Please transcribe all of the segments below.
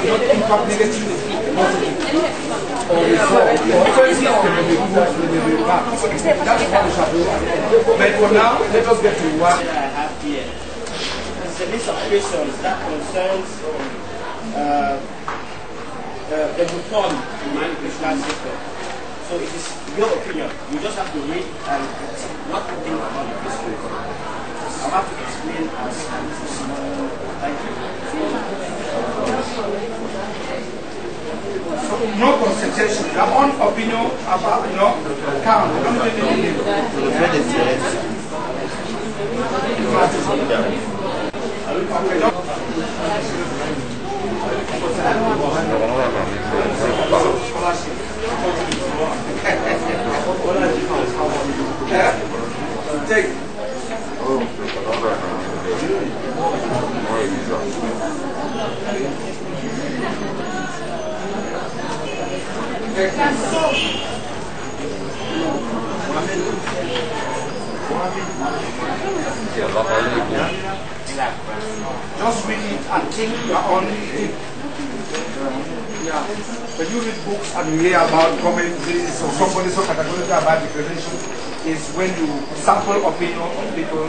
But for now, let us get to what I have here. It's a list of questions that concerns uh, uh, the reform in my educational system. So it is your opinion. You just have to read and what you think about the history. I'll have to explain as I proceed. Thank you. No concentration. Your own opinion about you know count. Don't make any name. Okay, don't- Yeah? Take. Just read it and think your own. Yeah. When you read books and you hear about commentaries or somebody so categorical about the creation is when you sample opinion of people,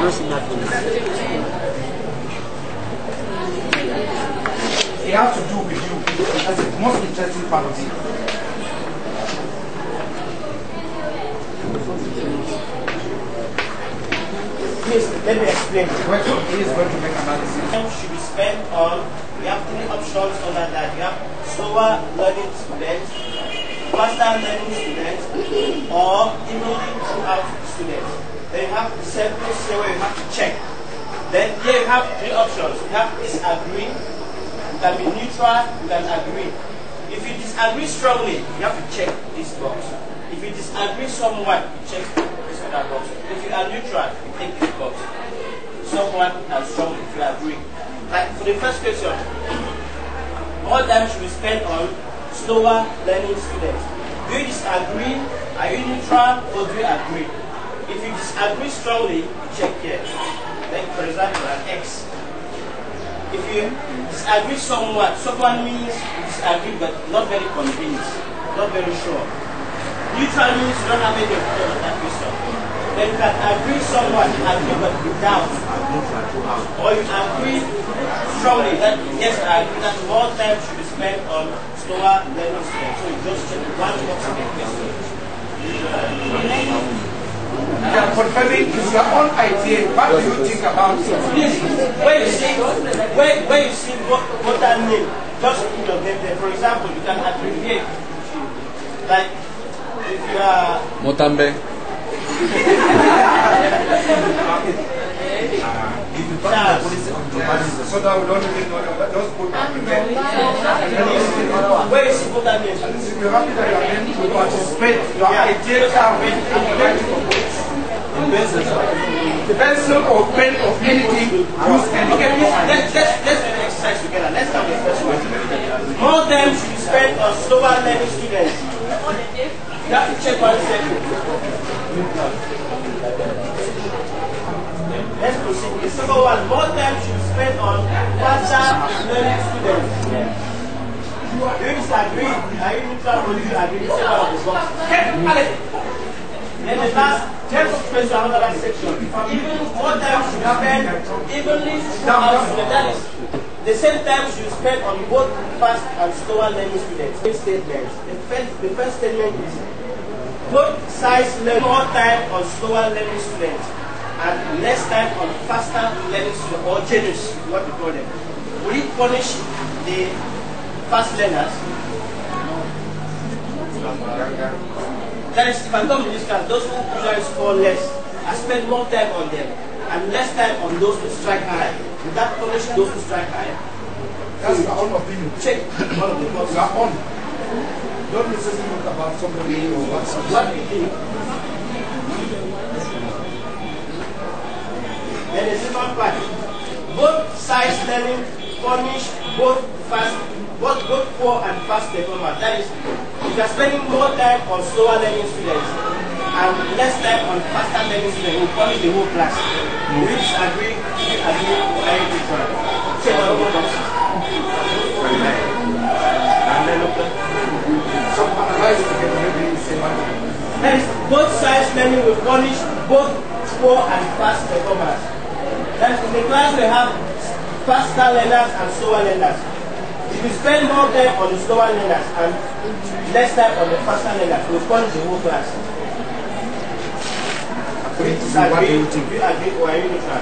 to education. It has to do with you. That's the most interesting part of it. Please, let me explain. The question is going to make analysis. time should be spent on, we have three options under that. You have slower learning students, faster learning students, or evenly throughout students. Then you have the sample say where you have to check. Then here you have three options. You have disagree, you can be neutral, you can agree. If you disagree strongly, you have to check this box. If you disagree somewhat, you check this other box. If you are neutral, you take this box someone and strong if you agree. Like for the first question, more time should be spent on slower learning students. Do you disagree? Are you neutral or do you agree? If you disagree strongly, check here. Like for example, an X. If you disagree somewhat, someone means you disagree but not very convinced, not very sure. Neutral means you don't have any opinion on that question. Then you can agree somewhat, agree but with doubt. Or you agree strongly that yes, I agree that more time should be spent on slower learning. So you just check one box question. Are confirming it's your own idea. What do you think about it? Please, when you see when, when you see what what that name, just put your name there. For example, you can abbreviate. Like if you are Motambe. So that we don't even know. Just put where see what that name. If you're happy that you are to participate, your ideas are and to put. The pencil or pen or anything, use any. Okay, let's, let's, let's do the exercise together. Let's start the first one. More time should be spent on slower learning students. You have to check one second. Let's proceed. The second one, more time should be spent on faster learning students. You disagree? Are you neutral or do you agree? Second one of the box. The last, let's question another section. Even more time should spent evenly throughout students. That is, the same time should spend on both fast and slower learning students. Same statements. The first, the first statement is both sides learn more time on slower learning students and less time on faster learning students or genius, what we call them. Will it punish the fast learners? That is, if I come to this class, those who usually score less, I spend more time on them and less time on those who strike high. Will that punish those who strike high? That's your own opinion. Check one of the You boxes. are on. Don't necessarily look about somebody or what What we do. Then the second part. Both sides learning punish both fast, both, both poor and fast performers. That is, if you are spending more time on slower learning students and less time on faster learning students, you will punish the whole class. Do you disagree? You agree? You different? Say one thing. That is, both sides learning will punish both poor and fast performers. Is, in the class we have faster learners and slower learners. If you spend more time on the slower learners and less time on the faster learners, will punish the whole class. Do you What do disagree? you Do think? you agree or are you neutral?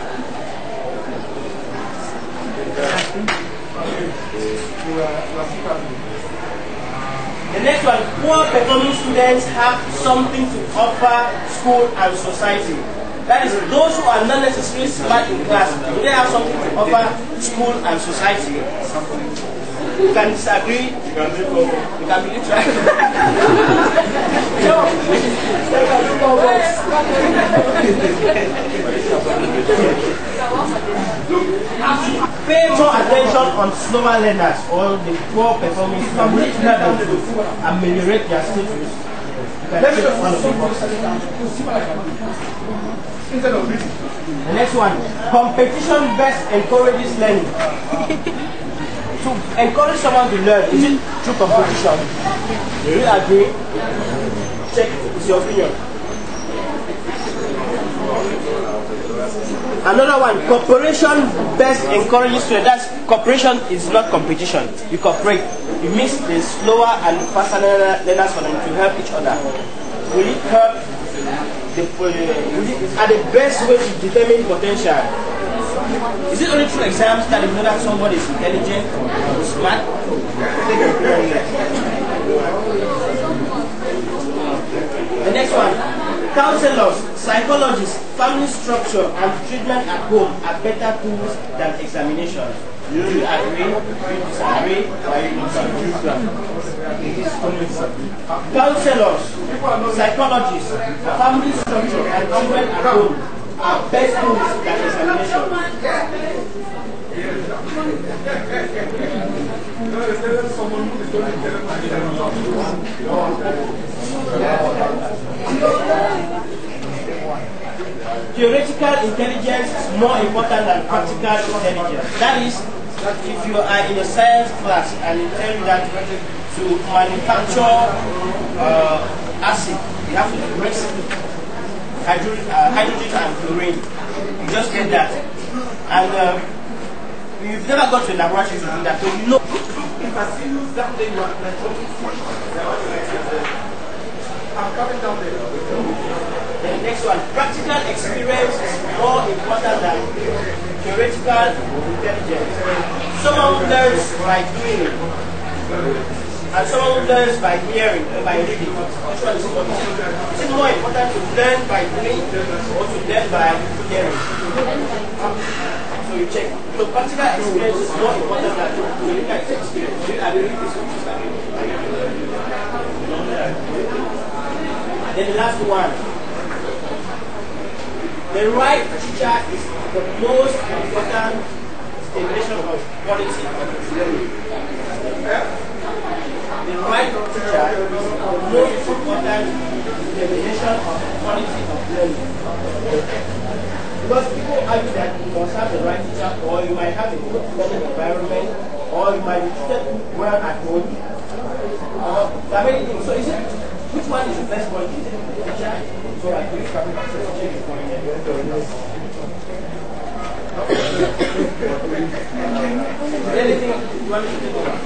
You are, you are super- The next one, poor performing students have something to offer school and society. That is, those who are not necessarily smart in class, do they have something to offer school and society? You can disagree, you can be you can be neutral. Pay more attention on slower learners or the poor performing students. To ameliorate their status. You can one of the. The next one, competition best encourages learning. To encourage someone to learn, is it through competition? Do you agree? Check, it's your opinion. Another one, cooperation best encourages students. That's cooperation is not competition. You cooperate. You mix the slower and faster learner- learners for them to help each other. Will it help? The, uh, will it, are the best way to determine potential. Is it only through exams that you know that somebody is intelligent or smart? The next one, counselors, psychologists, family structure, and treatment at home are better tools than examinations. You agree? You disagree? Or you? Counselors, psychologists, family structure, and treatment at home best examination. Theoretical intelligence is more important than practical intelligence. That is, if you are in a science class and you tell you that to manufacture uh, acid, you have to mix hydrogen, uh, hydrogen and chlorine. You just get that. And uh, you've never got to a laboratory to do that, so you know. If I see you down there, you are I'm coming down there. The next one, practical experience is more important than theoretical intelligence. Someone learns by doing it, and someone who learns by hearing or by reading. Which one is it? More important to learn by doing or to learn by hearing? So you check. So practical experience is more important than theoretical experience. Do you agree this? Then the last one. The right teacher is the most important stimulation of quality of learning. The right teacher is the most important stimulation of quality of learning. Because people argue that you must have the right teacher or you might have a good learning environment or you might be treated well at home. Uh, there are many things. So is it, which one is the best one? Is it the teacher? So think I will check it for you. Is anything you want to take over?